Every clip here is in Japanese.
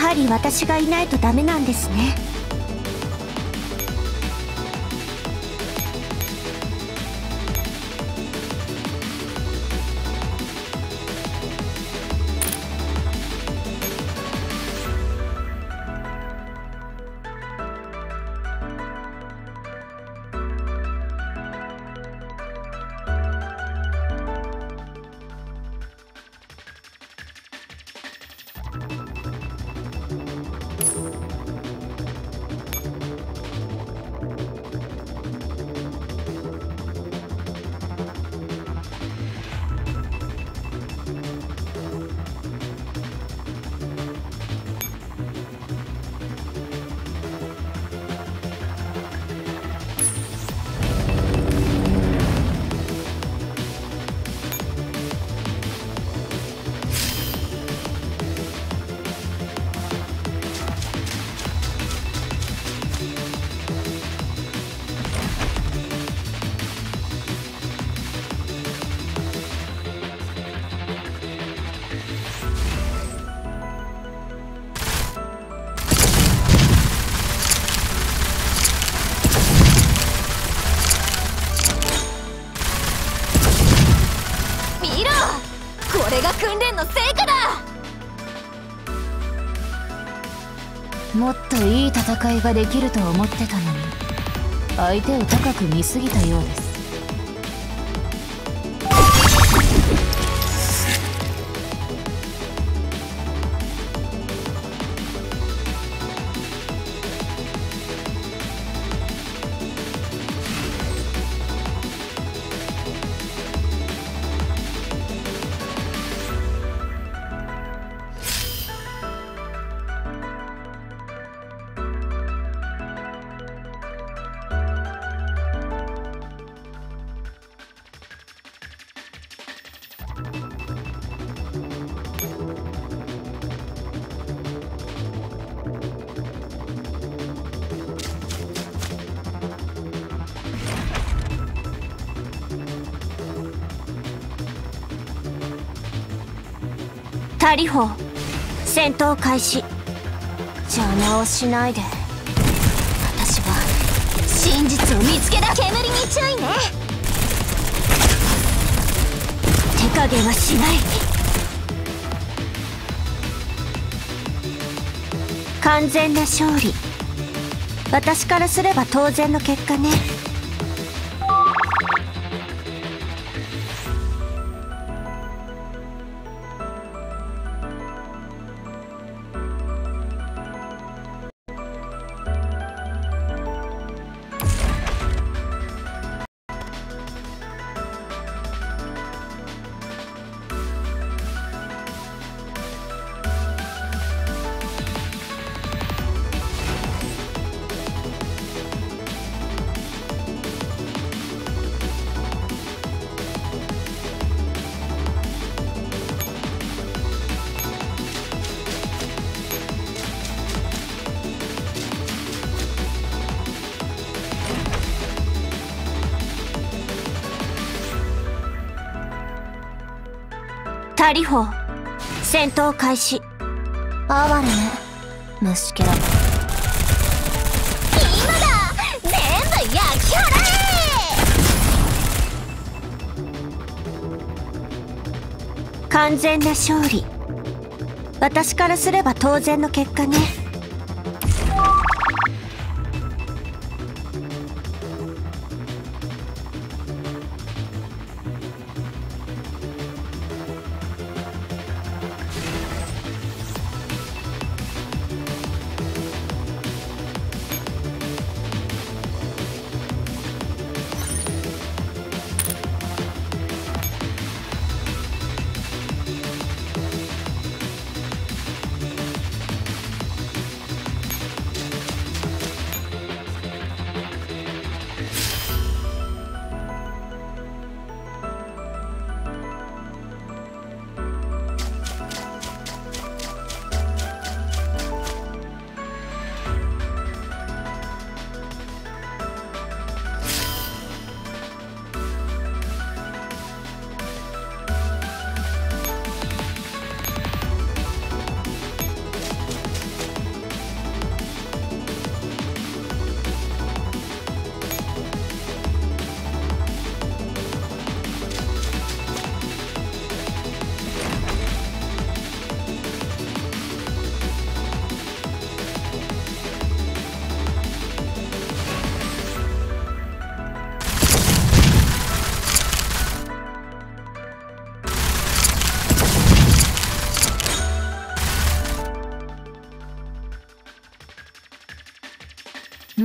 はり私がいないとダメなんですね。戦いができると思ってたのに。相手を高く見すぎたようです。タリホ。戦闘開始。邪魔をしないで。私は真実を見つけだ。煙に注意ね。手加減はしない。完全な勝利。私からすれば当然の結果ね。タリホ戦闘開始。哀れね虫けら。今だ全部焼き払え。完全な勝利。私からすれば当然の結果ね。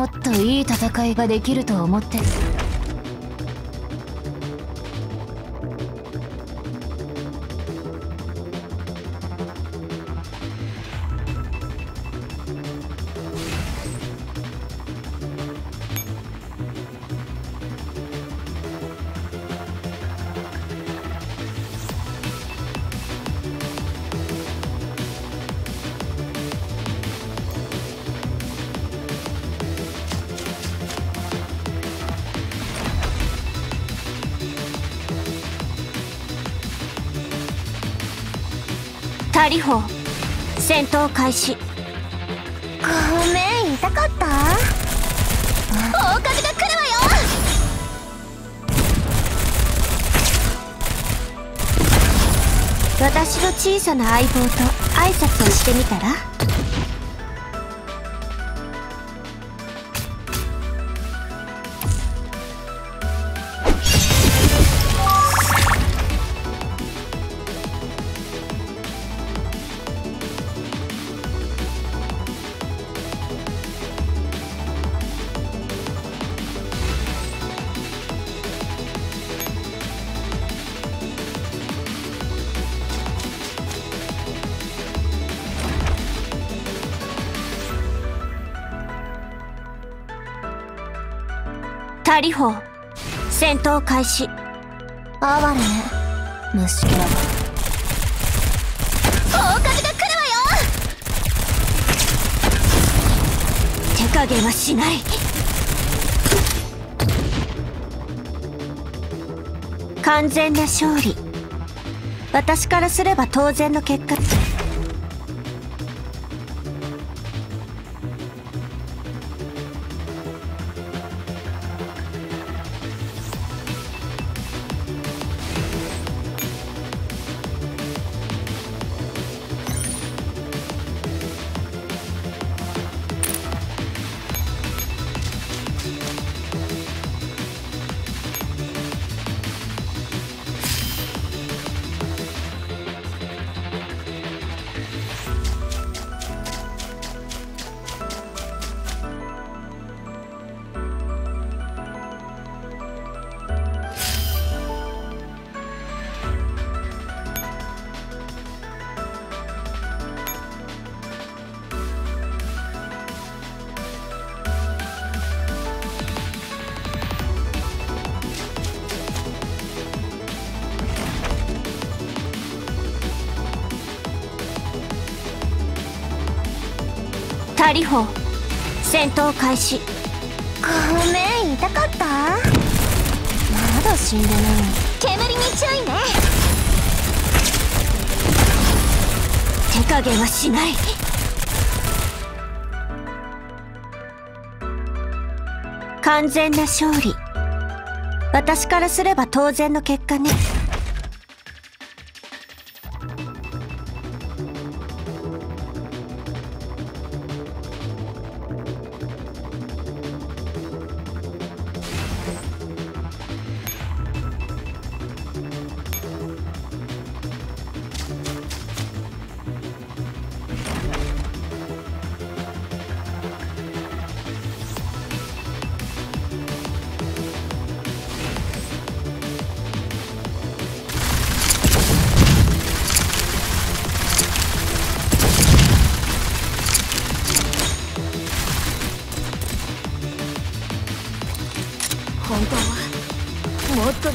もっといい戦いができると思って。るタリホ戦闘開始。ごめん痛かった？大風が来るわよ！私の小さな相棒と挨拶をしてみたら？タリホ戦闘開始。哀れね虫けらが大風が来るわよ手加減はしない。完全な勝利。私からすれば当然の結果リホ。戦闘開始。ごめん痛かった？まだ死んでない。煙に注意ね。手加減はしない。完全な勝利。私からすれば当然の結果ね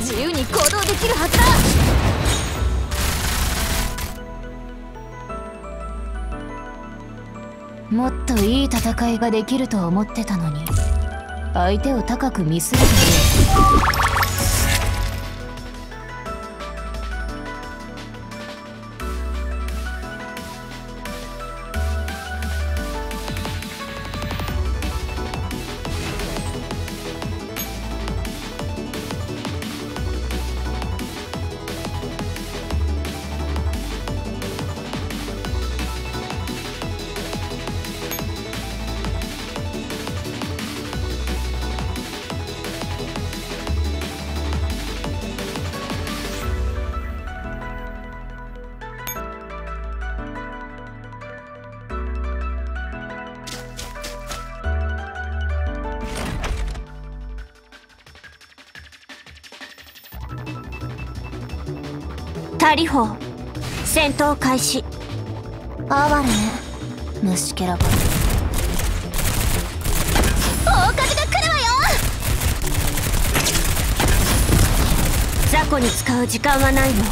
自由に行動できるはずだ。もっといい戦いができると思ってたのに相手を高く見すぎたよタリホ戦闘開始。哀れね虫けらが大風が来るわよ！雑魚に使う時間はないの。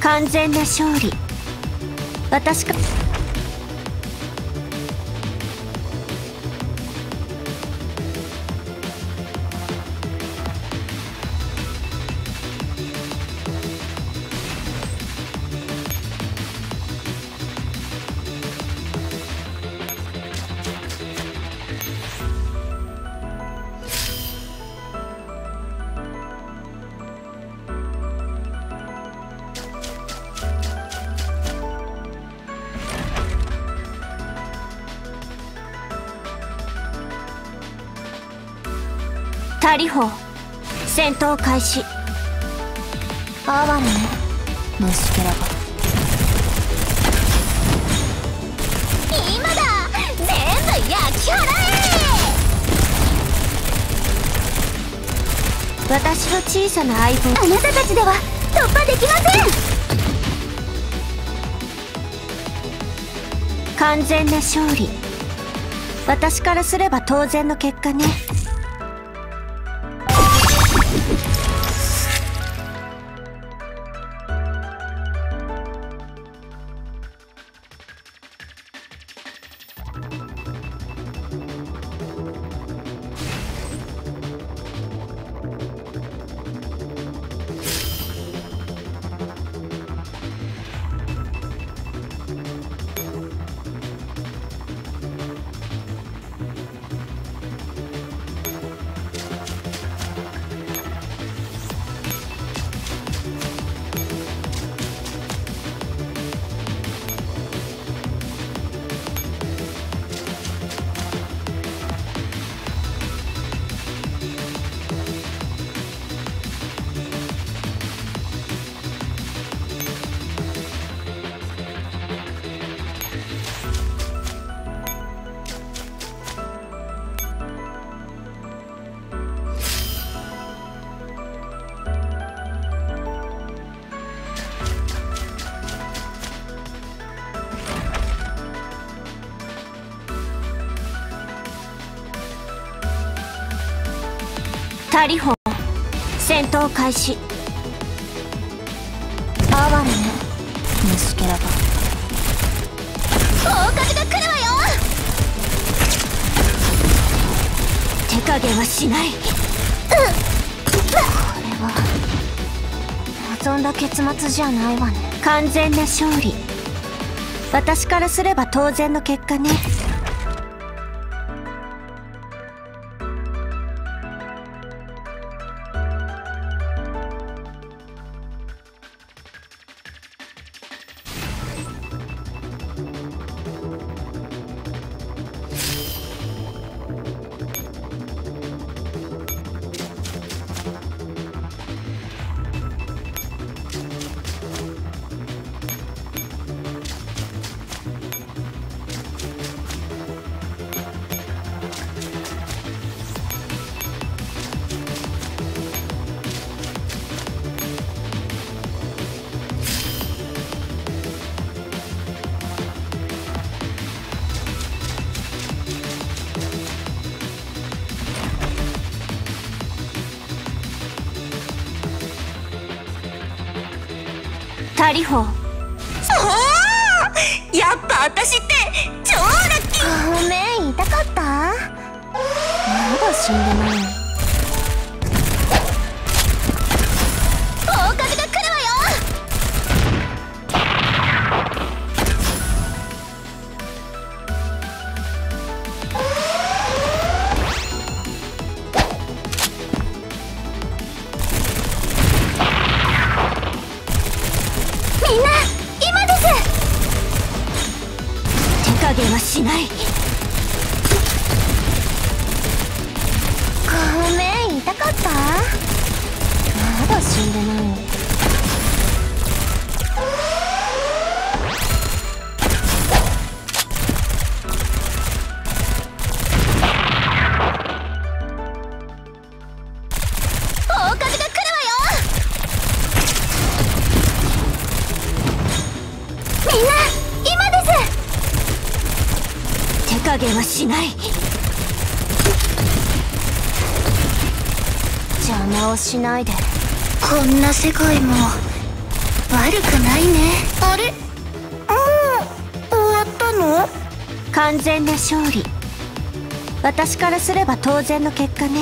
完全な勝利。私かタリホ戦闘開始哀れね虫けらが今だ全部焼き払私の小さな相棒えあなたたちでは突破できません。完全な勝利。私からすれば当然の結果ねタリホ戦闘開始。哀れね虫けらが大風が来るわよ！手加減はしない。望んだ結末じゃないわね。完全な勝利。私からすれば当然の結果ねタリホやっぱ私って超ラッキー。ごめん痛かった？まだ死んでないしない。ごめん痛かった？まだ死んでないの？邪魔をしないで。こんな世界も悪くないね。あれ？もう終わったの？完全な勝利。私からすれば当然の結果ね